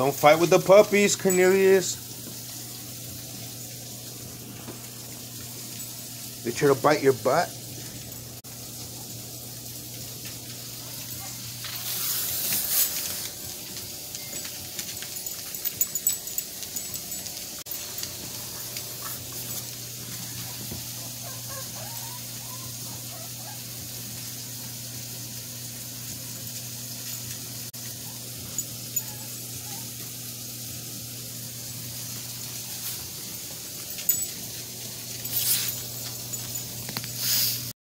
Don't fight with the puppies, Cornelius. They try to bite your butt.